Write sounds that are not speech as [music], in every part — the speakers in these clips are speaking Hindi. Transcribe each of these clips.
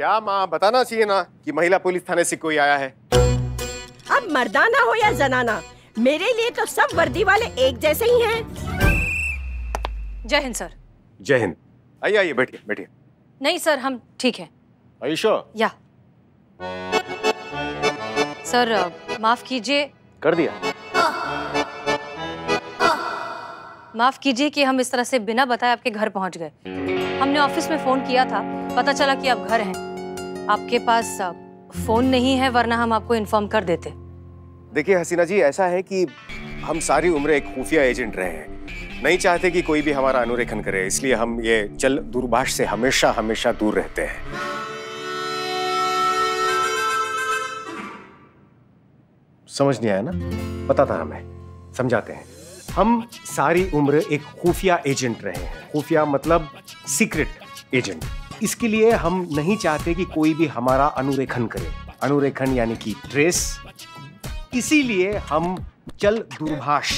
क्या माँ? बताना चाहिए ना कि महिला पुलिस थाने से कोई आया है। अब मर्दाना हो या जनाना मेरे लिए तो सब वर्दी वाले एक जैसे ही हैं। जय हिंद सर। जय हिंद। आइए आइए बैठिए बैठिए। नहीं सर हम ठीक हैं। आयुषो? या। सर माफ़ कीजिए। कर दिया। माफ़ कीजिए कि हम इस तरह से बिना बताए आपके घर पहुँच गए। हमने ऑफ़िस में फ़ोन किया था पता चला कि आप घर हैं। आपके पास फ़ोन नहीं है, वरना हम आपको इन्फॉर्म कर देते। देखिए, हसीना जी, ऐसा है कि हम सारी उम्र एक खुफिया एजेंट रहे हैं। नहीं चाहते कि कोई भी हमारा अनुरेखन करे, इसलिए हम ये चल दूरभाष से हमेशा हमेशा दूर रहते हैं। समझ नहीं आया ना? पता था हमें। समझाते हैं। हम सारी उम्र एक खुफिया एजेंट रहे हैं। खुफिया मतलब सीक्रेट एजेंट इसके लिए हम नहीं चाहते कि कोई भी हमारा अनुरेखन करे। अनुरेखन यानी कि ट्रेस इसीलिए हम चल दूरभाष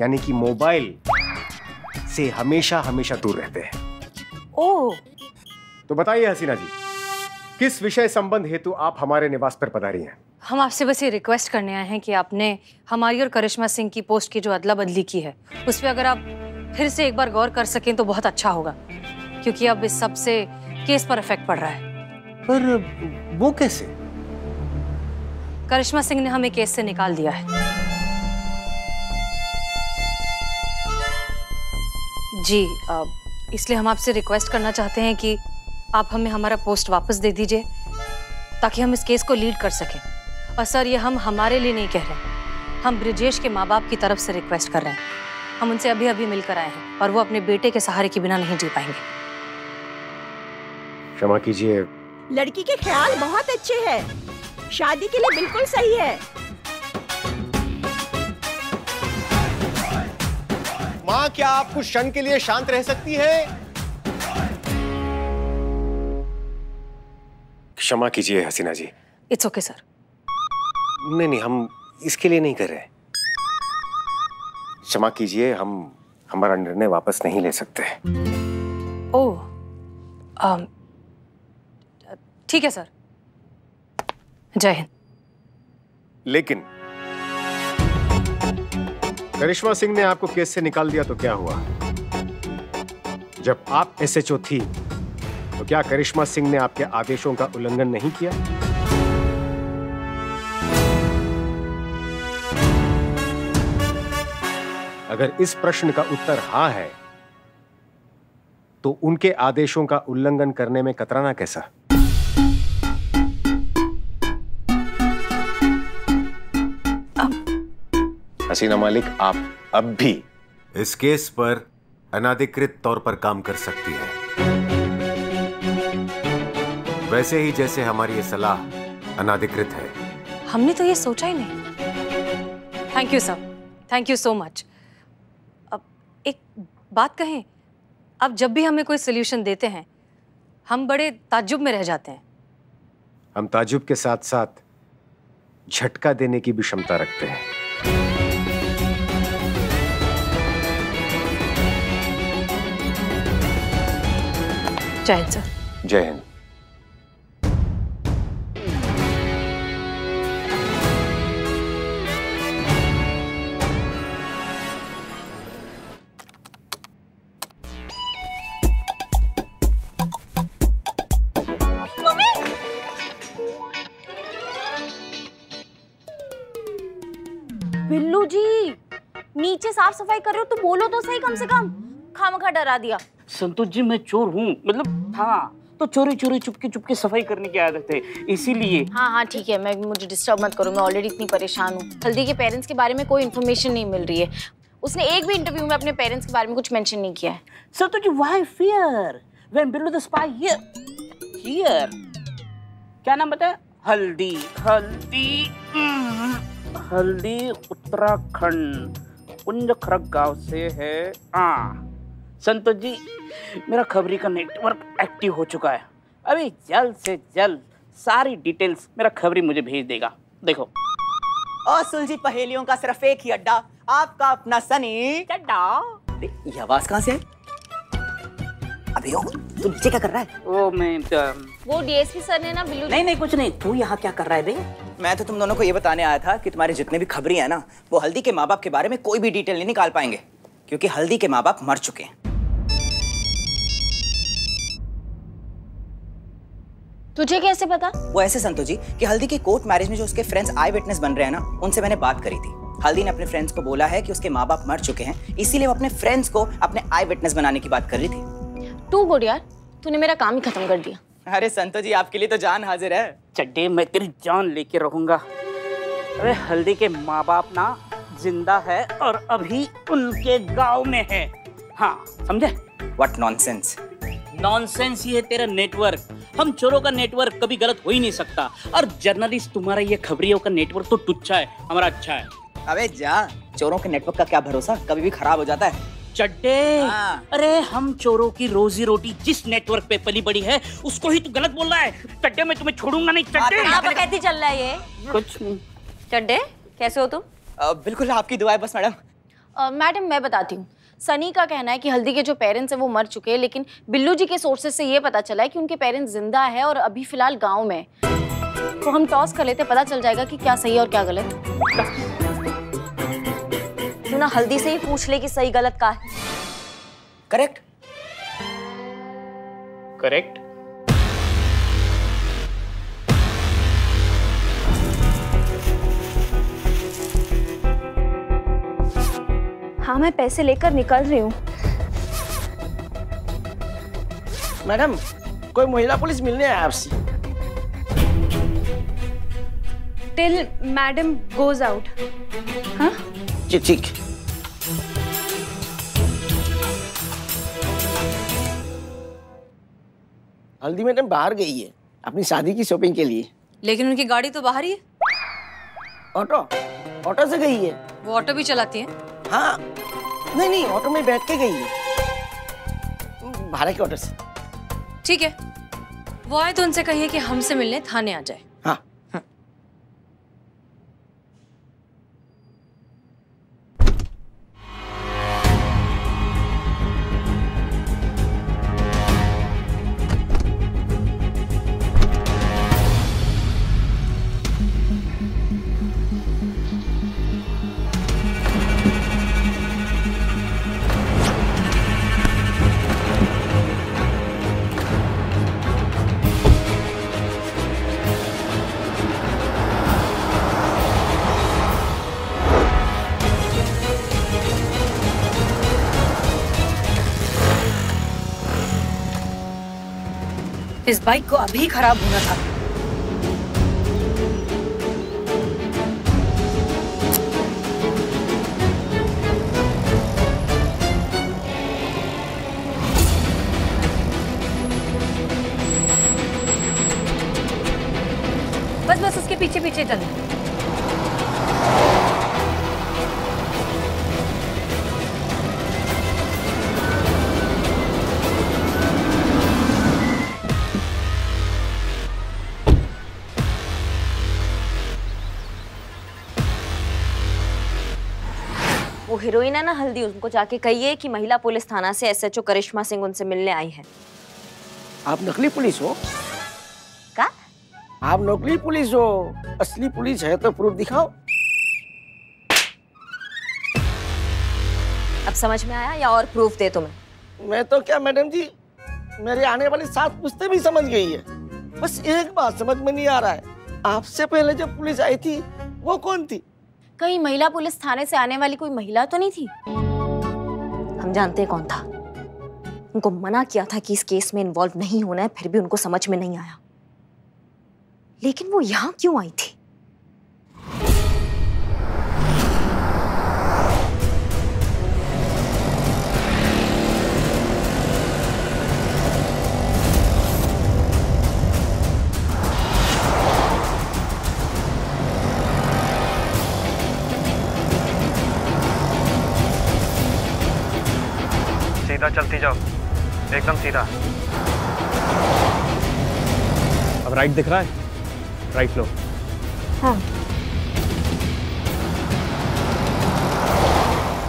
यानी कि मोबाइल से हमेशा हमेशा दूर रहते हैं। ओह तो बताइए हसीना जी किस विषय संबंध हेतु आप हमारे निवास पर पधारी हैं? हम आपसे बस ये रिक्वेस्ट करने आए हैं कि आपने हमारी और करिश्मा सिंह की पोस्ट की जो अदला बदली की है उस पर अगर आप फिर से एक बार गौर कर सकें तो बहुत अच्छा होगा क्योंकि अब इस सबसे केस पर इफ़ेक्ट पड़ रहा है। पर वो कैसे? करिश्मा सिंह ने हमें केस से निकाल दिया है। जी इसलिए हम आपसे रिक्वेस्ट करना चाहते हैं कि आप हमें हमारा पोस्ट वापस दे दीजिए ताकि हम इस केस को लीड कर सकें। और सर ये हम हमारे लिए नहीं कह रहे हम ब्रिजेश के माँ बाप की तरफ़ से रिक्वेस्ट कर रहे हैं। हम उनसे अभी अभी मिलकर आए हैं और वो अपने बेटे के सहारे के बिना नहीं जी पाएँगे। क्षमा कीजिए। लड़की के ख्याल बहुत अच्छे हैं। शादी के लिए बिल्कुल सही है। माँ क्या आप कुछ क्षण के लिए शांत रह सकती है? क्षमा कीजिए Hasina ji. It's okay sir नहीं नहीं हम इसके लिए नहीं कर रहे। क्षमा कीजिए हम हमारा निर्णय वापस नहीं ले सकते। ओह अम, ठीक है, सर। जय हिंद। लेकिन करिश्मा सिंह ने आपको केस से निकाल दिया तो क्या हुआ? जब आप एसएचओ थी तो क्या करिश्मा सिंह ने आपके आदेशों का उल्लंघन नहीं किया? अगर इस प्रश्न का उत्तर हाँ है तो उनके आदेशों का उल्लंघन करने में कतराना कैसा? हसीना मालिक आप अब भी इस केस पर अनाधिकृत तौर पर काम कर सकती है। वैसे ही जैसे हमारी ये सलाह अनाधिकृत है। हमने तो ये सोचा ही नहीं। Thank you sir thank you so much अब एक बात कहें अब जब भी हमें कोई सोल्यूशन देते हैं हम बड़े ताजुब में रह जाते हैं। हम ताजुब के साथ साथ झटका देने की भी क्षमता रखते हैं। जय हिंद सर जय हिंद. बिल्लू जी नीचे साफ़ सफ़ाई कर रहे हो तो बोलो तो सही कम से कम। खामखा डरा दिया। संतोष जी मैं चोर हूँ। मतलब था तो चोरी चोरी चुपके चुपके सफ़ाई करने की आदत है। इसीलिए। हाँ हाँ ठीक है मैं मुझे डिस्टर्ब मत करो मैं ऑलरेडी इतनी परेशान हूँ। हल्दी के पेरेंट्स के बारे में कोई इन्फॉर्मेशन नहीं मिल रही है। उसने एक भी इंटरव्यू में अपने पेरेंट्स के बारे में कुछ मेंशन नहीं किया है। Santosh ji why fear when Billu the spy here here क्या नाम बताया? हल्दी हल्दी हम्म, हल्दी उत्तराखंड कुंज खरक गाँव से है। हाँ। संतोष जी मेरा खबरी का नेटवर्क एक्टिव हो चुका है। अभी जल्द से जल्द सारी डिटेल्स मेरा खबरी मुझे भेज देगा। देखो। और सुलझी पहेलियों का सिर्फ़ एक ही अड्डा आपका अपना सनी। चड्डा। ये आवाज़ कहाँ से आई? अभी ओ, तू नीचे क्या कर रहा है? वो मैं वो डीएसपी सर ने ना बिल्लू नहीं नहीं कुछ नहीं तू यहाँ क्या कर रहा है बे? मैं तो तुम दोनों को ये बताने आया था कि तुम्हारे जितने भी खबरी है ना वो हल्दी के माँ बाप के बारे में कोई भी डिटेल नहीं निकाल पाएँगे। क्योंकि हल्दी के माँ बाप मर चुके हैं। तुझे कैसे पता? वो ऐसे संतो जी कि हल्दी की कोर्ट मैरिज में जो उसके फ्रेंड्स आई विटनेस बन रहे हैं ना उनसे मैंने बात करी थी। हल्दी ने अपने फ्रेंड्स को बोला है कि उसके माँ बाप मर चुके हैं इसीलिए वो अपने फ्रेंड्स को अपने आई विटनेस बनाने की बात कर रही थी। तू गुड यार तूने मेरा काम ही खत्म कर दिया। अरे संतो जी आपके लिए तो जान हाजिर है। चड्डे मैं तेरी जान लेके रहूँगा। अरे हल्दी के माँ बाप ना ज़िंदा है और अभी उनके गाँव में है। हाँ समझे? व्हाट नॉनसेंस नॉनसेंस ही है तेरा नेटवर्क हम चोरों का नेटवर्क कभी गलत हो ही नहीं सकता। और जर्नलिस्ट तुम्हारा ये खबरियों का नेटवर्क तो टुच्चा है हमारा अच्छा है। अबे जा चोरों के नेटवर्क का क्या भरोसा? कभी भी खराब हो जाता है। चड्डे! हाँ। अरे हम चोरों की रोजी रोटी जिस नेटवर्क पे पली बड़ी है उसको ही तू गलत बोल रहा है। चड्डे मैं तुम्हें छोड़ूँगा नहीं चड्डे! आप कैसे चल रहा है ये? कुछ नहीं। चड्डे कैसे हो तुम? बिल्कुल आपकी दुआएँ बस मैडम। मैडम मैं बताती हूँ। सनी का कहना है कि हल्दी के जो पेरेंट्स हैं वो मर चुके हैं लेकिन बिल्लू जी के सोर्सेज से ये पता चला है कि उनके पेरेंट्स ज़िंदा है और अभी फ़िलहाल गाँव में तो हम टॉस कर लेते पता चल जाएगा कि क्या सही है और क्या गलत। क्यों ना हल्दी से ही पूछ ले कि सही गलत का है। करेक्ट करेक्ट हाँ मैं पैसे लेकर निकल रही हूँ। मैडम कोई महिला पुलिस मिलने आया आपसे? टिल मैडम गोज आउट हाँ? जी ठीक। हल्दी मैडम बाहर गई है अपनी शादी की शॉपिंग के लिए। लेकिन उनकी गाड़ी तो बाहर ही है। ऑटो? ऑटो से गई है? वो ऑटो भी चलाती है। हाँ। नहीं नहीं, ऑटो में बैठ के गई है। भाड़े के ऑटो से। ठीक है। वो आए तो उनसे कहिए कि हमसे मिलने थाने आ जाए। इस बाइक को अभी खराब होना था। बस बस उसके पीछे पीछे चल। वो हीरोइन है ना हल्दी उनको जाके कहिए कि महिला पुलिस थाना से एसएचओ करिश्मा सिंह उनसे मिलने आई है। आप नकली पुलिस हो? का? आप नकली पुलिस हो। असली पुलिस है तो प्रूफ दिखाओ। अब समझ में आया या और प्रूफ दे तुम्हें? मैं तो क्या मैडम जी मेरे आने वाली सात पुश्ते भी समझ गई है। बस एक बात समझ में नहीं आ रहा है। आपसे पहले जब पुलिस आई थी वो कौन थी? कहीं महिला पुलिस थाने से आने वाली कोई महिला तो नहीं थी? हम जानते हैं कौन था। उनको मना किया था कि इस केस में इन्वॉल्व नहीं होना है, फिर भी उनको समझ में नहीं आया। लेकिन वो यहाँ क्यों आई थी? सीधा। अब राइट दिख रहा है? राइट लो। हाँ।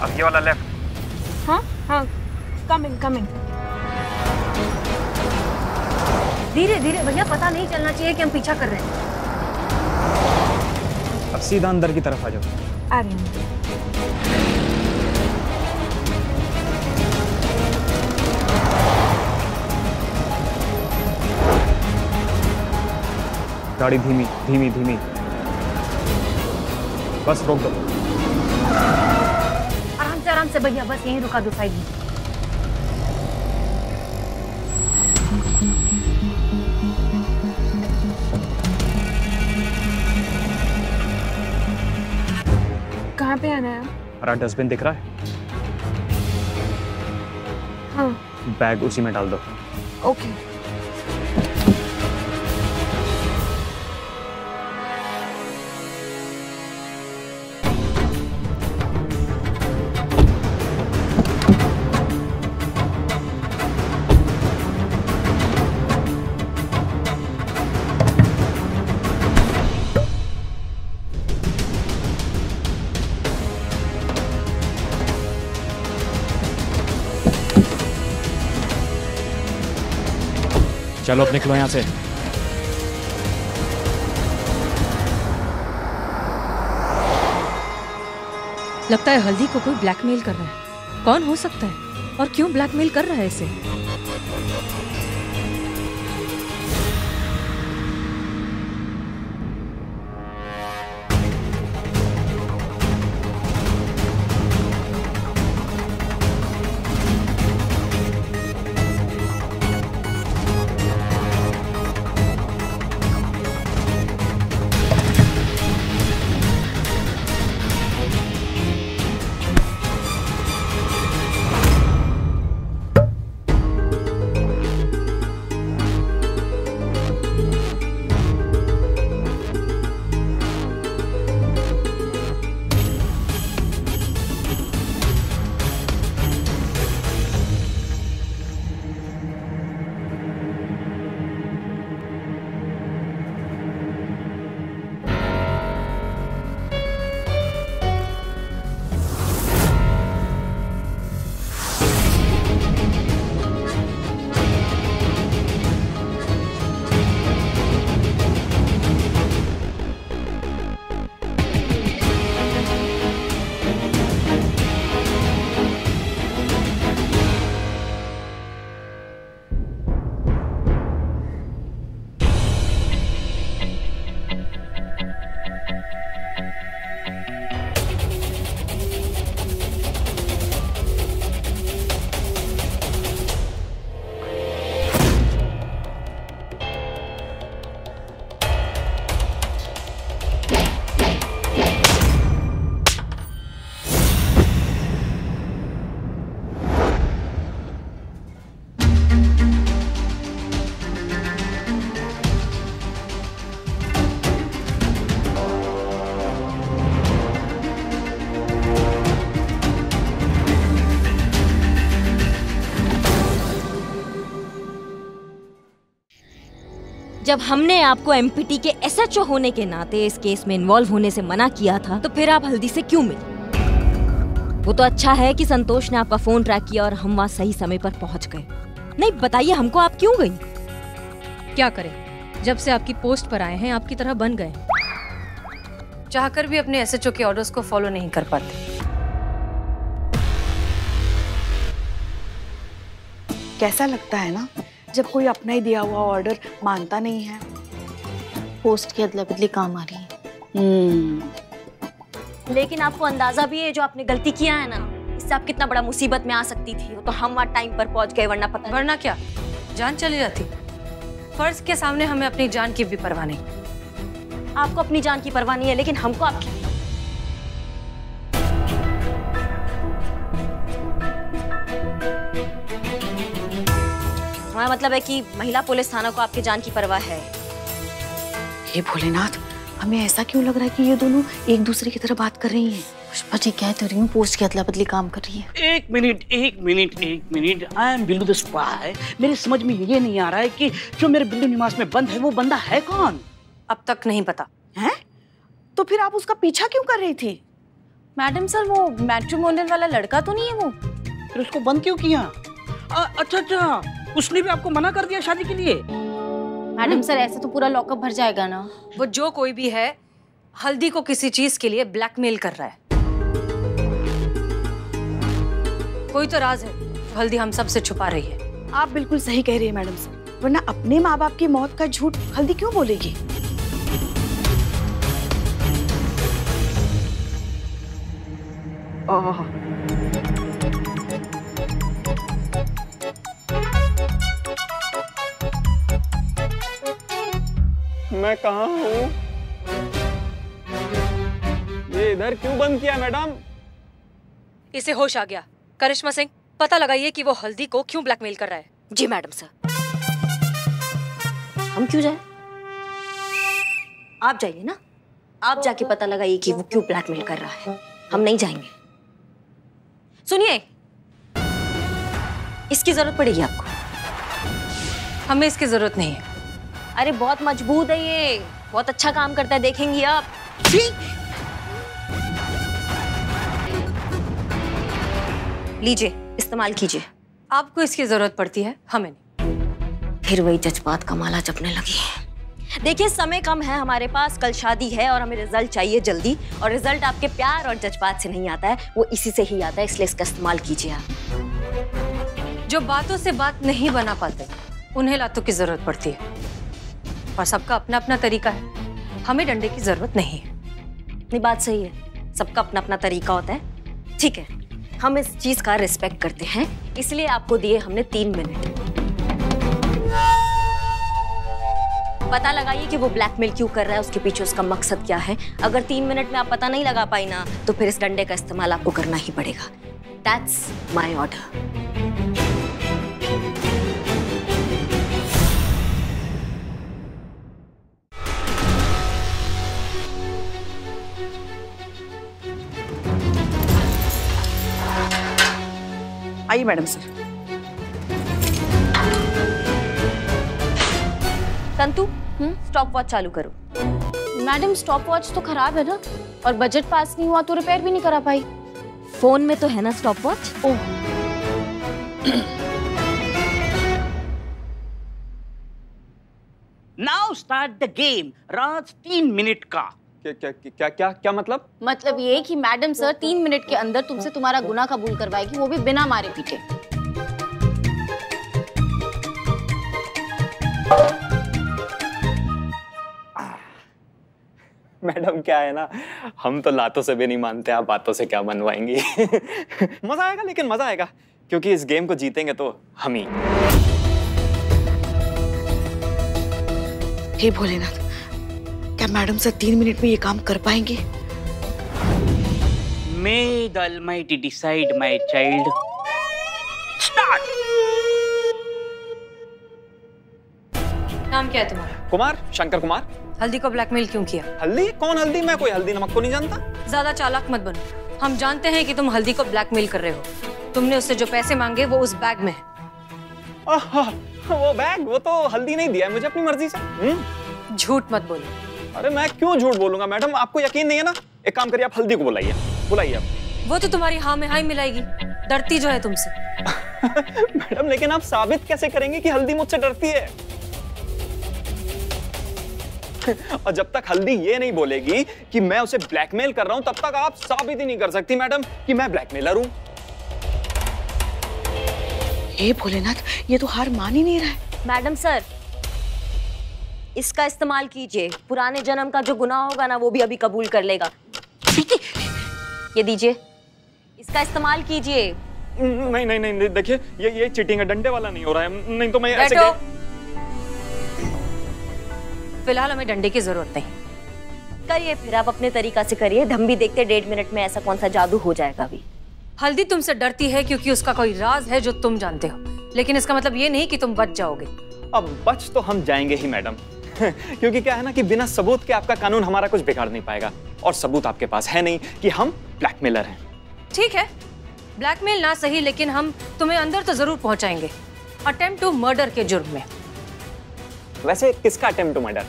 अब ये वाला लेफ़्ट हाँ हाँ। कमिंग कमिंग धीरे धीरे भैया पता नहीं चलना चाहिए कि हम पीछा कर रहे हैं। अब सीधा अंदर की तरफ़ आ जाओ। आ रही हूँ। गाड़ी धीमी धीमी धीमी। बस रोक दो। आराम से आराम से भैया बस यहीं रुका दो साइड में। कहाँ पे आना है हरा डस्टबिन दिख रहा है। हाँ। बैग उसी में डाल दो। ओके। चलो अब निकलो यहाँ से। लगता है हल्दी को कोई ब्लैकमेल कर रहा है। कौन हो सकता है? और क्यों ब्लैकमेल कर रहा है इसे? जब हमने आपको एमपीटी के एसएचओ होने के नाते इस केस में इन्वॉल्व होने से मना किया था तो फिर आप हल्दी से क्यों मिले? वो तो अच्छा है कि संतोष ने आपका फ़ोन ट्रैक किया और हम वहाँ सही समय पर पहुँच गए। नहीं बताइए हमको आप क्यों गई? क्या करें? जब से आपकी पोस्ट पर आए हैं आपकी तरह बन गए। चाहकर भी अपने एसएचओ के ऑर्डर्स को फॉलो नहीं कर पाते। कैसा लगता है ना? जब कोई अपना ही दिया हुआ ऑर्डर मानता नहीं है। पोस्ट की अदला बदली काम आ रही है। हम्म। लेकिन आपको अंदाज़ा भी है जो आपने गलती किया है ना इससे आप कितना बड़ा मुसीबत में आ सकती थी तो हम वहाँ टाइम पर पहुँच गए वरना पता वरना क्या? जान चली जाती। फ़र्ज़ के सामने हमें अपनी जान की भी परवाह नहीं। आपको अपनी जान की परवाह नहीं है लेकिन हमको आपकी हमारा मतलब है कि महिला पुलिस थाना को आपकी जान की परवाह है। हे भोलेनाथ हमें ऐसा क्यों लग रहा है कि ये दोनों एक दूसरे की तरह बात कर रही हैं? पुष्पा जी कह तो रही हूँ? पोस्ट की अदला बदली काम कर रही है। एक मिनट एक मिनट एक minute. I am Billu the spy मेरे समझ में ये नहीं आ रहा है कि जो मेरे बिल्लू निवास में बंद है वो बंदा है कौन? अब तक नहीं पता। है? तो फिर आप उसका पीछा क्यों कर रही थी? मैडम सर वो मैट्रिमोनियल वाला लड़का तो नहीं है वो? फिर उसको बंद क्यों किया? आ, अच्छा अच्छा। उसने भी आपको मना कर दिया शादी के लिए? मैडम सर ऐसे तो पूरा लॉकअप भर जाएगा ना। वो जो कोई भी है हल्दी को किसी चीज़ के लिए ब्लैकमेल कर रहा है। कोई तो राज है हल्दी हम सबसे छुपा रही है। आप बिल्कुल सही कह रही है मैडम सर वरना अपने माँ बाप की मौत का झूठ हल्दी क्यों बोलेगी? आह, मैं कहा हूँ? ये इधर क्यों बंद किया मैडम? इसे होश आ गया। करिश्मा सिंह पता लगाइए कि वो हल्दी को क्यों ब्लैकमेल कर रहा है। जी मैडम सर। हम क्यों जाए? आप जाइए ना। आप जाके पता लगाइए कि वो क्यों ब्लैकमेल कर रहा है। हम नहीं जाएँगे। सुनिए। इसकी ज़रूरत पड़ेगी आपको। हमें इसकी ज़रूरत नहीं है। अरे बहुत मज़बूत है ये। बहुत अच्छा काम करता है देखेंगी आप। लीजिए इस्तेमाल कीजिए। आपको इसकी ज़रूरत पड़ती है हमें नहीं। फिर वही जज्बात का माला जपने लगी है। देखिए समय कम है हमारे पास कल शादी है और हमें रिज़ल्ट चाहिए जल्दी। और रिज़ल्ट आपके प्यार और जज्बात से नहीं आता है वो इसी से ही आता है इसलिए इसका इस्तेमाल कीजिए आप। जो बातों से बात नहीं बना पाते उन्हें लातों की ज़रूरत पड़ती है। और सबका अपना अपना तरीका है। हमें डंडे की ज़रूरत नहीं है। नहीं बात सही है। सबका अपना अपना तरीका होता है। ठीक है। हम इस चीज़ का रिस्पेक्ट करते हैं। इसलिए आपको दिए हमने तीन मिनट पता लगाइए कि वो ब्लैकमेल क्यों कर रहा है, उसके पीछे उसका मकसद क्या है। अगर तीन मिनट में आप पता नहीं लगा पाई ना तो फिर इस डंडे का इस्तेमाल आपको करना ही पड़ेगा। दैट्स माई ऑर्डर आइए मैडम सर। तंतु स्टॉप वॉच चालू करो। मैडम स्टॉप वॉच तो खराब है ना और बजट पास नहीं हुआ तो रिपेयर भी नहीं करा पाई। फ़ोन में तो है ना stop watch oh. Now start the game रात तीन मिनट का। क्या क्या क्या क्या क्या मतलब? मतलब ये कि मैडम सर तीन मिनट के अंदर तुमसे तुम्हारा गुना कबूल करवाएगी वो भी बिना मारे पीटे। मैडम क्या है ना हम तो लातों से भी नहीं मानते आप बातों से क्या मनवाएँगी मज़ा आएगा लेकिन मज़ा आएगा क्योंकि इस गेम को जीतेंगे तो हम ही। हे भोलेनाथ मैडम सर तीन मिनट में ये काम कर पाएँगे। May the almighty decide my child start नाम क्या है तुम्हारा? कुमार शंकर कुमार। हल्दी को ब्लैकमेल क्यों किया? हल्दी? कौन हल्दी? मैं कोई हल्दी नमक को नहीं जानता। ज़्यादा चालाक मत बनो। हम जानते हैं कि तुम हल्दी को ब्लैकमेल कर रहे हो। तुमने उससे जो पैसे मांगे वो उस बैग में है। वो बैग वो तो हल्दी नहीं दिया है मुझे अपनी मर्ज़ी से। हम्म? झूठ मत बोलो। अरे मैं क्यों झूठ बोलूँगा? मैडम आपको यकीन नहीं है ना? एक काम करिए आप हल्दी को बुलाइए। बुलाइए आप। वो तो तुम्हारी हाँ में हाई मिलाएगी। डरती जो है तुमसे। [laughs] मैडम लेकिन आप साबित कैसे करेंगे कि हल्दी मुझसे डरती है? [laughs] और जब तक हल्दी ये नहीं बोलेगी कि मैं उसे ब्लैकमेल कर रहा हूँ तब तक आप साबित ही नहीं कर सकती मैडम कि मैं ब्लैकमेलर हूँ। हे भोलेनाथ ये तो हार मान ही नहीं रहा है। मैडम सर इसका इस्तेमाल कीजिए। पुराने जन्म का जो गुनाह होगा ना वो भी अभी कबूल कर लेगा। ये दीजिए। इसका इस्तेमाल कीजिए। नहीं नहीं नहीं देखिए ये ये चीटिंग है डंडे वाला नहीं हो रहा है। नहीं तो मैं ऐसे के- फ़िलहाल हमें डंडे की ज़रूरत नहीं। करिए फिर आप अपने तरीका से करिए। हम भी देखते डेढ़ मिनट में ऐसा कौन सा जादू हो जाएगा अभी। हल्दी तुमसे डरती है क्योंकि उसका कोई राज है जो तुम जानते हो। लेकिन इसका मतलब ये नहीं कि तुम बच जाओगे। अब बच तो हम जाएँगे ही मैडम। [laughs] क्योंकि क्या है ना कि बिना सबूत के आपका कानून हमारा कुछ बिगाड़ नहीं पाएगा। और सबूत आपके पास है नहीं कि हम ब्लैकमेलर हैं। ठीक है। ब्लैकमेल ना सही लेकिन हम तुम्हें अंदर तो ज़रूर पहुंचाएँगे। अटेम्प्ट टू मर्डर के जुर्म में। वैसे किसका अटेम्प्ट टू मर्डर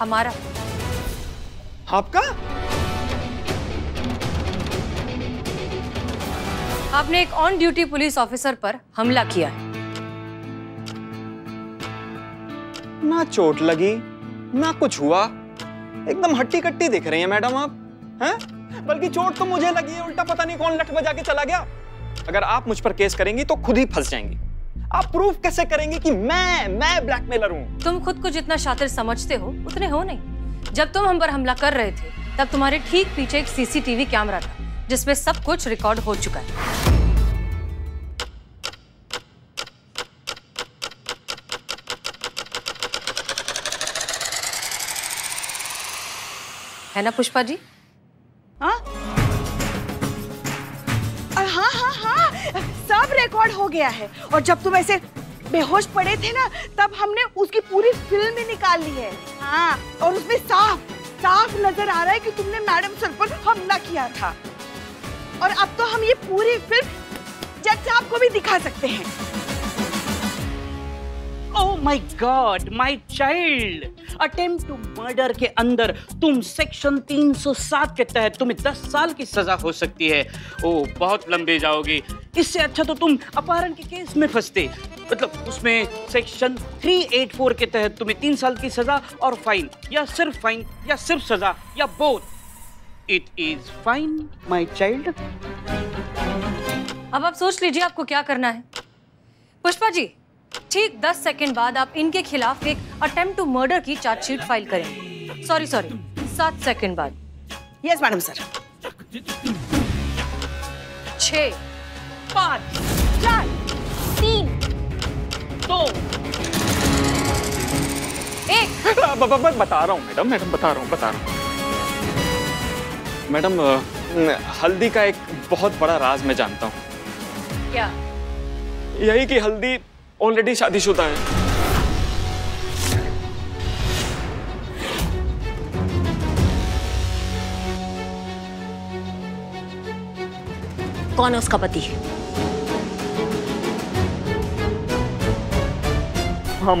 हमारा। आपका? आपने एक ऑन ड्यूटी पुलिस ऑफिसर पर हमला किया है। ना चोट लगी, ना कुछ हुआ। एकदम हट्टी कट्टी दिख रही है, मैडम आप, हैं? बल्कि चोट तो मुझे लगी है, उल्टा पता नहीं कौन लठ बजा के चला गया। अगर आप मुझ पर केस करेंगी तो खुद ही फंस जाएँगी। आप प्रूफ कैसे करेंगे कि मैं मैं ब्लैकमेलर हूँ? तुम खुद को जितना शातिर समझते हो, उतने हो नहीं। जब तुम हम पर हमला कर रहे थे, तब तुम्हारे ठीक पीछे एक सीसीटीवी कैमरा था, जिसमें सब कुछ रिकॉर्ड हो चुका है। है ना पुष्पा जी? हाँ? हाँ हाँ हाँ सब रिकॉर्ड हो गया है। और जब तुम ऐसे बेहोश पड़े थे ना, तब हमने उसकी पूरी फ़िल्म निकाल ली है। हाँ और उसमें साफ़ साफ़ नज़र आ रहा है कि तुमने मैडम सर पर हमला किया था। और अब तो हम ये पूरी फ़िल्म जज साहब को भी दिखा सकते हैं। ओह my god my child attempt to murder के अंदर तुम सेक्शन 307 के तहत तुम्हें 10 साल की सजा हो सकती है। ओह बहुत लंबे जाओगे। इससे अच्छा तो तुम अपहरण के केस में फंसते। मतलब उसमें सेक्शन 384 के तहत तुम्हें तीन साल की सजा और फाइन या सिर्फ़ फाइन या सिर्फ़ सजा, या both it is fine my child अब आप सोच लीजिए आपको क्या करना है। पुष्पा जी ठीक 10 सेकंड बाद आप इनके खिलाफ एक अटेम्प्ट टू मर्डर की चार्जशीट फ़ाइल करें। सॉरी सॉरी सात सेकंड बाद। यस मैडम सर छ पाँच चार तीन दो एक। ब- ब- ब- बता रहा हूँ मैडम मैडम बता रहा हूँ बता रहा हूँ। मैडम हल्दी का एक बहुत बड़ा राज मैं जानता हूँ। क्या? यही कि हल्दी ऑलरेडी शादीशुदा है। कौन है उसका पति? हम